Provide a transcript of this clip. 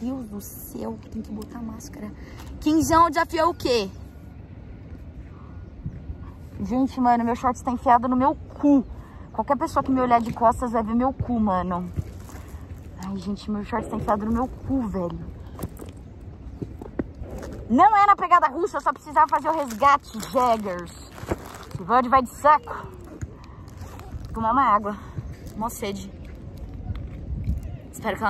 Deus do céu, que tem que botar máscara. Quinzão, desafiou é o quê? Gente, mano, meu short está enfiado no meu cu. Qualquer pessoa que me olhar de costas vai ver meu cu, mano. Ai, gente, meu short está enfiado no meu cu, velho. Não é era pegada russa, eu só precisava fazer o resgate, Jaggers. Se vai, vai de saco. Tomar uma água. Mó sede. Espero que ela